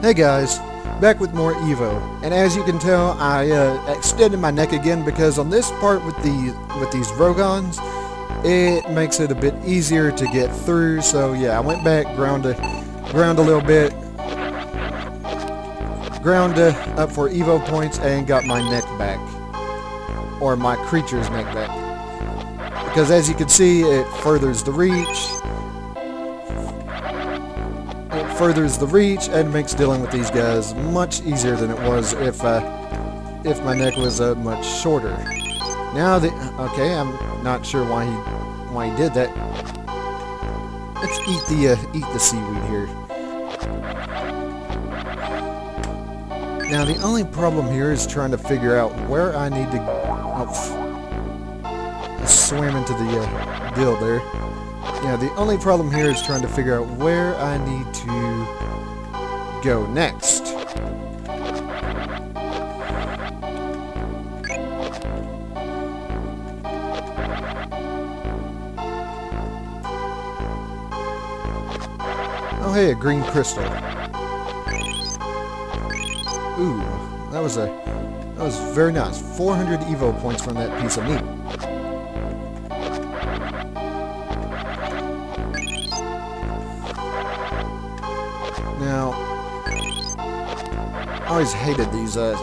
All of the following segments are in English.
Hey guys, back with more Evo, and as you can tell, I uh, extended my neck again because on this part with the with these Rogons, it makes it a bit easier to get through. So yeah, I went back, ground a ground a little bit, ground uh, up for Evo points, and got my neck back, or my creature's neck back. Because as you can see, it furthers the reach, furthers the reach and makes dealing with these guys much easier than it was if uh, if my neck was uh, much shorter. Now the okay, I'm not sure why he why he did that. Let's eat the uh, eat the seaweed here. Now the only problem here is trying to figure out where I need to. Oh, I swam into the uh, deal there. Yeah, the only problem here is trying to figure out where I need to go next. Oh hey, a green crystal. Ooh, that was a that was very nice. 400 Evo points from that piece of meat. Always hated these, uh...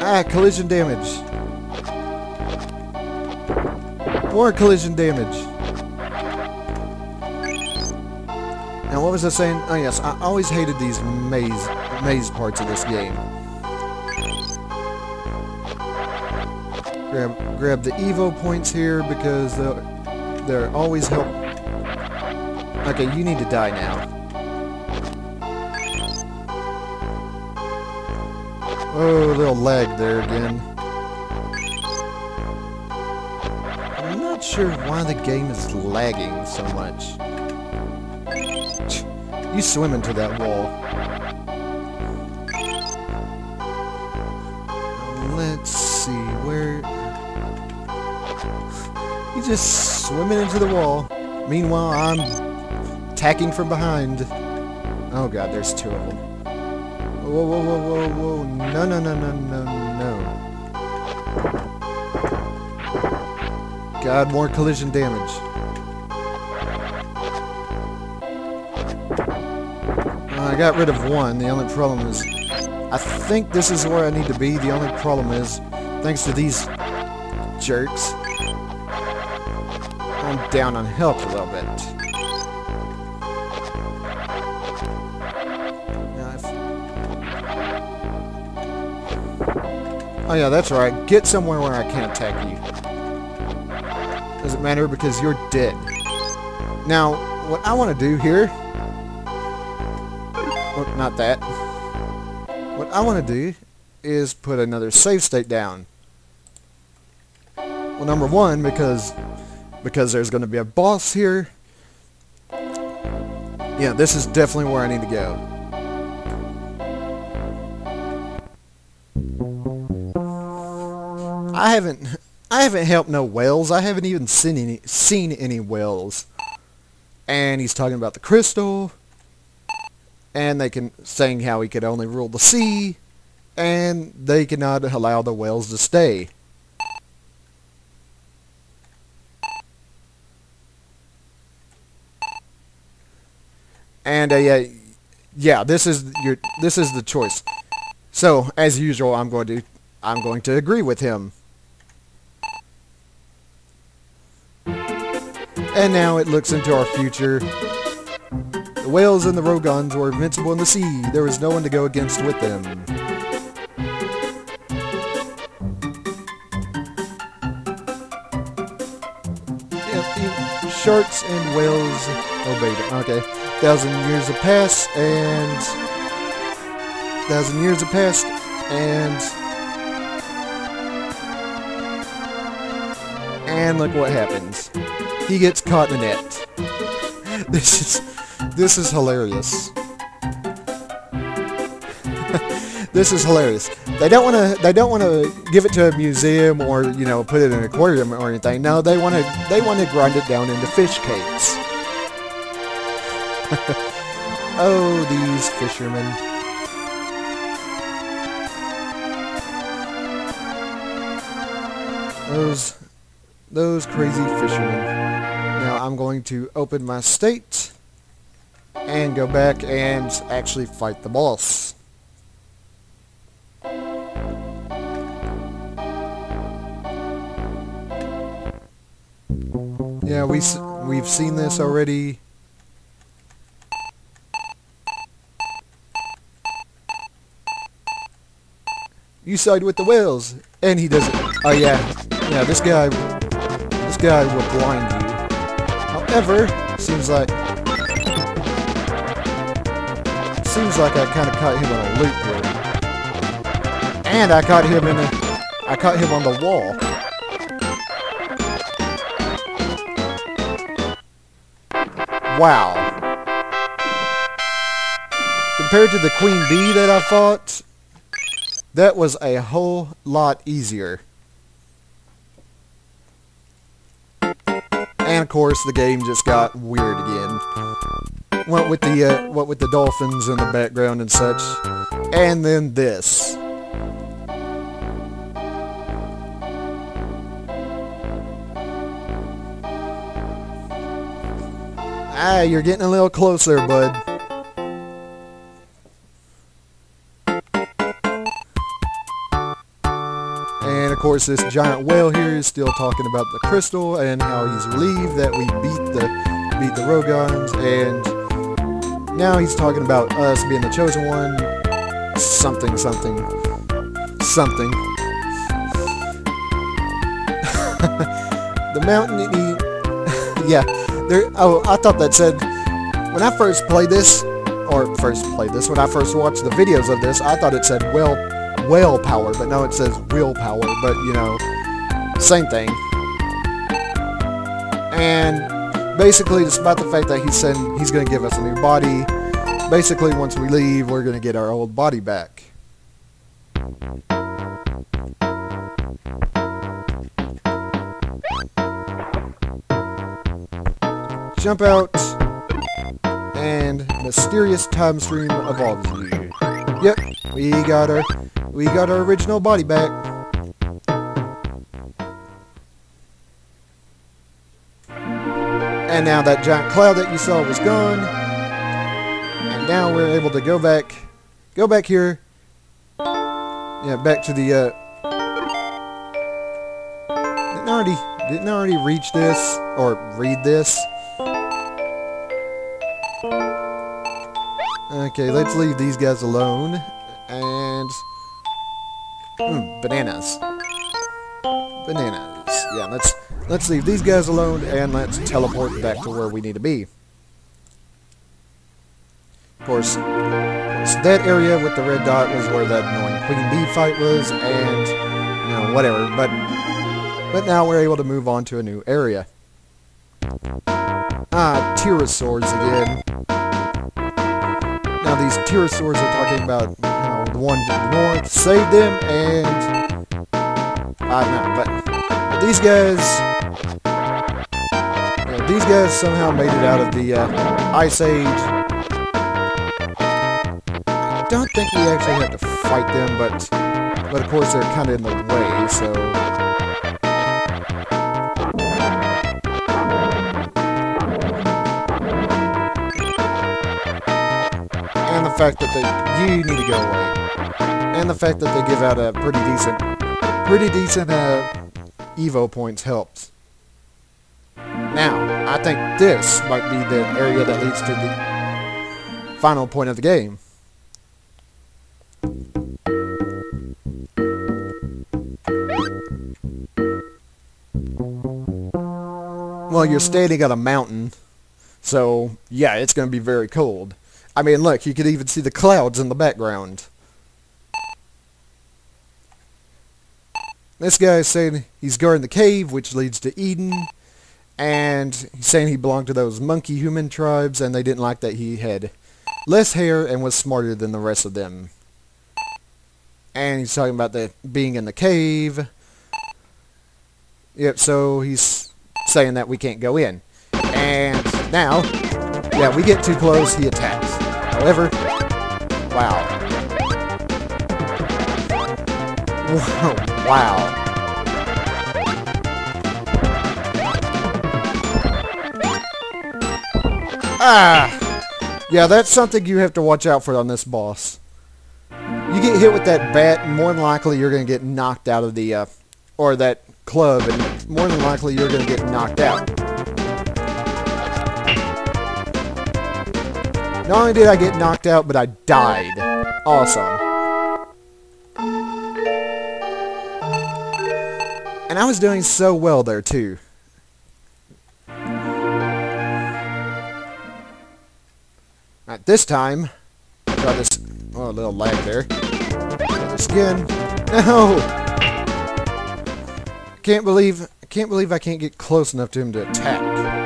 Ah, collision damage. More collision damage. Now, what was I saying? Oh, yes, I always hated these maze, maze parts of this game. Grab, grab the Evo points here because they're, they're always help Okay, you need to die now. Oh, a little lag there again. I'm not sure why the game is lagging so much. You swim into that wall. Let's see, where... You just swimming into the wall. Meanwhile, I'm attacking from behind. Oh god, there's two of them. Whoa, whoa, whoa, whoa, whoa. No, no, no, no, no, no. God, more collision damage. Uh, I got rid of one. The only problem is... I think this is where I need to be. The only problem is, thanks to these jerks, I'm down on health a little bit. Oh yeah, that's right. Get somewhere where I can't attack you. Doesn't matter because you're dead. Now, what I want to do here... Well, not that. What I want to do is put another save state down. Well, number one, because because there's going to be a boss here. Yeah, this is definitely where I need to go. I haven't I haven't helped no whales. I haven't even seen any seen any whales. And he's talking about the crystal. And they can saying how he could only rule the sea. And they cannot allow the whales to stay. And uh, yeah, yeah, this is your this is the choice. So as usual, I'm going to I'm going to agree with him. And now it looks into our future. The whales and the Rogons were invincible in the sea. There was no one to go against with them. sharks and whales obeyed it. Okay. Thousand years have passed, and... Thousand years have passed, and... And look what happens he gets caught in net. This is this is hilarious. this is hilarious. They don't want to they don't want to give it to a museum or you know put it in an aquarium or anything. No, they want to they want to grind it down into fish cakes. Oh, these fishermen. Those, those crazy fishermen. Now I'm going to open my state and go back and actually fight the boss. Yeah, we we've seen this already. You side with the whales, and he does it. Oh yeah, yeah. This guy, this guy will blind you. However, seems like seems like I kind of caught him on a loop here, and I caught him in a, I caught him on the wall. Wow. Compared to the queen bee that I fought, that was a whole lot easier. And of course, the game just got weird again. What with the uh, what with the dolphins in the background and such, and then this. Ah, you're getting a little closer, bud. Course, this giant whale here is still talking about the crystal and how he's relieved that we beat the beat the Rogons, and now he's talking about us being the chosen one. Something, something, something. the mountain, he, yeah. There, oh, I thought that said when I first played this, or first played this, when I first watched the videos of this, I thought it said well whale power, but no, it says willpower, but, you know, same thing. And basically, despite the fact that he's saying he's going to give us a new body, basically, once we leave, we're going to get our old body back. Jump out, and mysterious time stream evolves. Yep, we got our we got our original body back. And now that giant cloud that you saw was gone. And now we're able to go back go back here. Yeah, back to the uh didn't already didn't already reach this or read this. Okay, let's leave these guys alone. And... Hmm, bananas. Bananas. Yeah, let's let's leave these guys alone and let's teleport back to where we need to be. Of course, course that area with the red dot was where that annoying Queen Bee fight was, and, you know, whatever. But, but now we're able to move on to a new area. Ah, pterosaurs again. These pterosaurs are talking about how the one to the north saved them, and I don't know, but, these guys, you know, these guys somehow made it out of the uh, Ice Age. I don't think we actually have to fight them, but but of course they're kind of in the way, so. Fact that they you need to go away, and the fact that they give out a pretty decent, pretty decent uh, Evo points helps. Now, I think this might be the area that leads to the final point of the game. Well, you're standing on a mountain, so yeah, it's going to be very cold. I mean, look, you could even see the clouds in the background. This guy is saying he's guarding the cave, which leads to Eden. And he's saying he belonged to those monkey human tribes, and they didn't like that he had less hair and was smarter than the rest of them. And he's talking about the being in the cave. Yep, so he's saying that we can't go in. And now, yeah, we get too close, he attacks. However, wow. wow. Ah! Yeah, that's something you have to watch out for on this boss. You get hit with that bat, more than likely you're going to get knocked out of the, uh, or that club, and more than likely you're going to get knocked out. Not only did I get knocked out, but I died. Awesome. And I was doing so well there, too. At this time, got this. Oh, a little lag there. Try this again. No! Can't believe. I can't believe I can't get close enough to him to attack.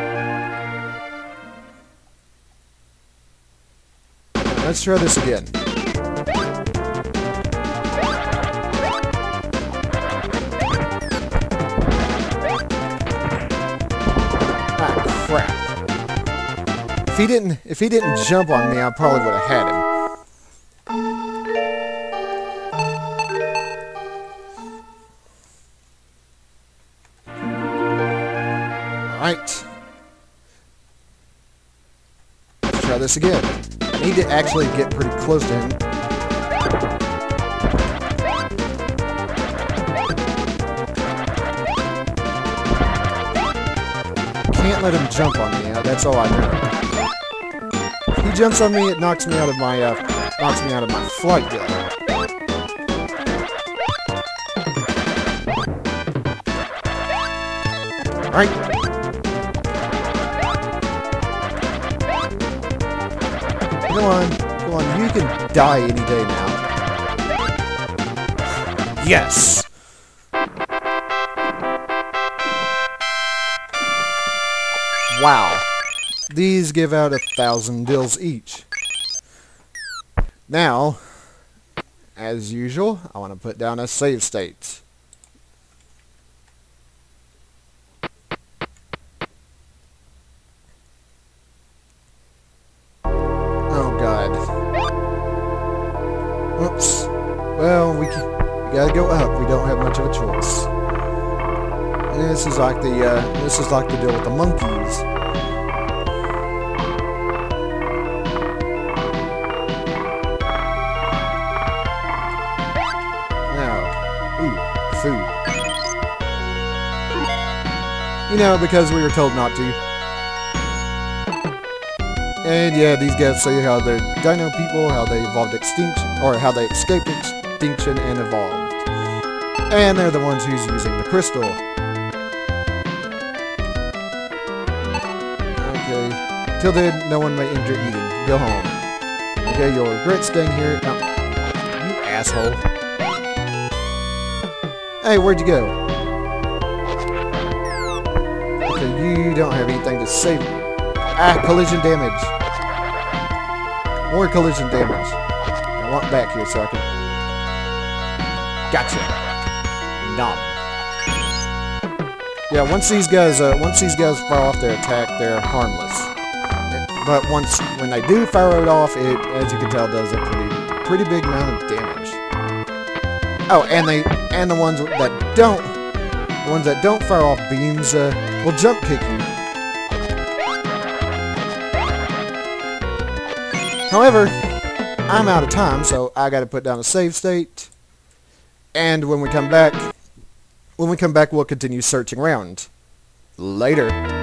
Let's try this again. Ah, crap. If he didn't, if he didn't jump on me, I probably would have had him. Alright. Let's try this again. To actually get pretty close to him. Can't let him jump on me. uh, That's all I know. If he jumps on me, it knocks me out of my uh, knocks me out of my flight gun. Alright. Come on. Come on. You can die any day now. Yes! Wow. These give out a thousand dills each. Now, as usual, I want to put down a save state. Like the uh, this is like the deal with the monkeys. Now, ooh, food. You know, because we were told not to. And yeah, these guys say how they're dino people, how they evolved extinction, or how they escaped extinction and evolved. And they're the ones who's using the crystal. Till then, no one may enter Eden. Go home. Okay, you'll regret staying here. No. You asshole. Hey, where'd you go? Okay, you don't have anything to save. Ah, collision damage. More collision damage. I want back here so I can... Gotcha. Nom. Yeah, once these guys, uh, once these guys fire off their attack, they're harmless. But once, when they do fire it off, it, as you can tell, does a pretty, pretty big amount of damage. Oh, and they, and the ones that don't, the ones that don't fire off beams, uh, will jump kick you. However, I'm out of time, so I gotta put down a save state. And when we come back, when we come back, we'll continue searching around. Later.